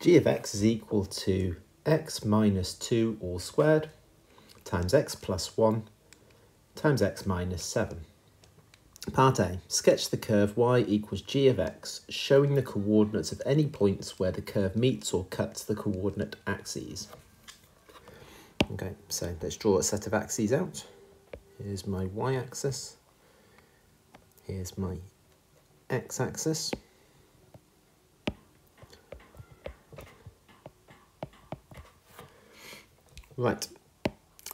g of x is equal to x minus 2 all squared times x plus 1 times x minus 7. Part A, sketch the curve y equals g of x, showing the coordinates of any points where the curve meets or cuts the coordinate axes. Okay, so let's draw a set of axes out. Here's my y-axis. Here's my x-axis. Right,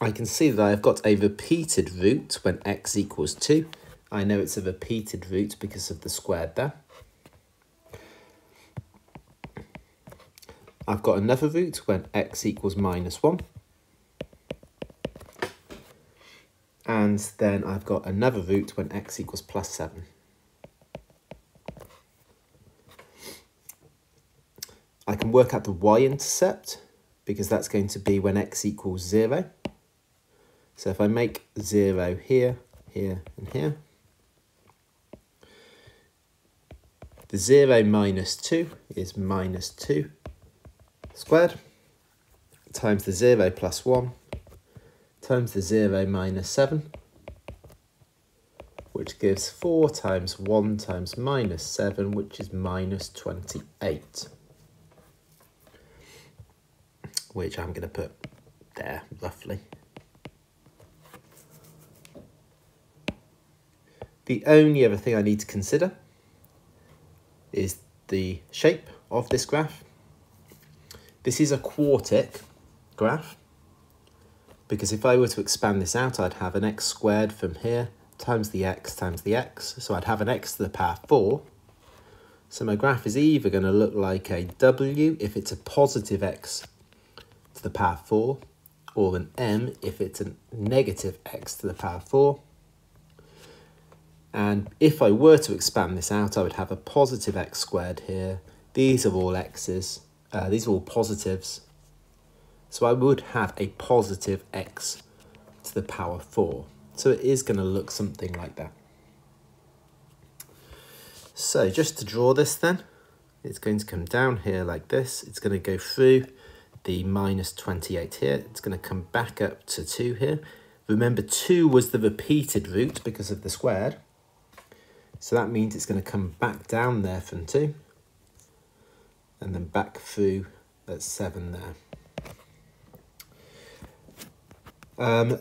I can see that I've got a repeated root when x equals 2. I know it's a repeated root because of the squared there. I've got another root when x equals minus 1. And then I've got another root when x equals plus 7. I can work out the y-intercept because that's going to be when x equals 0. So if I make 0 here, here and here, the 0 minus 2 is minus 2 squared times the 0 plus 1 times the 0 minus 7 which gives 4 times 1 times minus 7 which is minus 28 which I'm going to put there roughly. The only other thing I need to consider is the shape of this graph. This is a quartic graph because if I were to expand this out, I'd have an x squared from here times the x times the x. So I'd have an x to the power 4. So my graph is either going to look like a w if it's a positive x to the power 4, or an m if it's a negative x to the power 4. And if I were to expand this out, I would have a positive x squared here. These are all x's. Uh, these are all positives. So I would have a positive x to the power 4. So it is going to look something like that. So just to draw this then, it's going to come down here like this. It's going to go through the minus 28 here. It's going to come back up to 2 here. Remember, 2 was the repeated root because of the squared. So that means it's going to come back down there from 2. And then back through at 7 there. Um,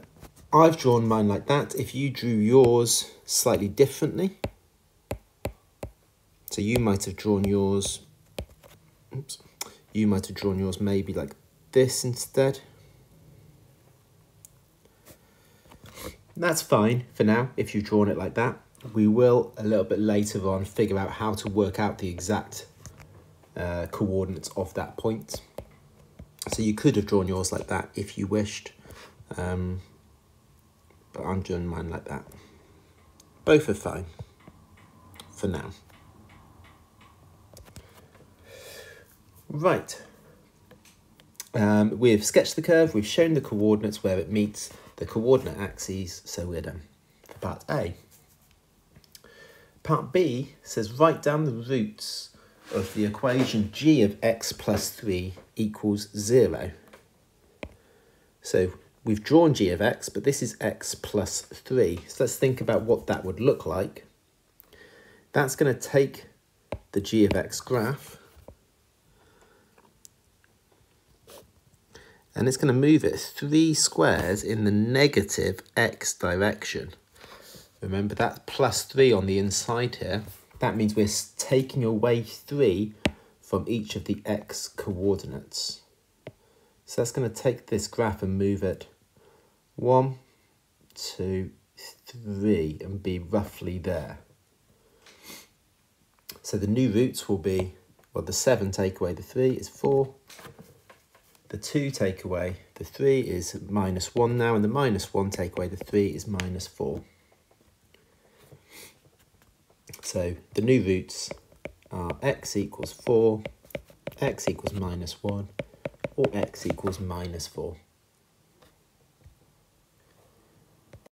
I've drawn mine like that. If you drew yours slightly differently, so you might have drawn yours, oops, you might have drawn yours maybe like this instead. That's fine for now if you've drawn it like that. We will a little bit later on figure out how to work out the exact uh, coordinates of that point. So you could have drawn yours like that if you wished, um, but I'm doing mine like that. Both are fine for now. Right. Um, we've sketched the curve, we've shown the coordinates where it meets the coordinate axes, so we're done for part A. Part B says write down the roots of the equation g of x plus 3 equals 0. So we've drawn g of x, but this is x plus 3. So let's think about what that would look like. That's going to take the g of x graph and it's going to move it three squares in the negative x direction. Remember that's plus 3 on the inside here. That means we're taking away 3 from each of the x coordinates. So that's going to take this graph and move it one, two, three, and be roughly there. So the new roots will be, well the 7 take away the 3 is 4, the 2 take away the 3 is minus 1 now, and the minus 1 take away the 3 is minus 4. So the new roots are x equals 4, x equals minus 1, or x equals minus 4.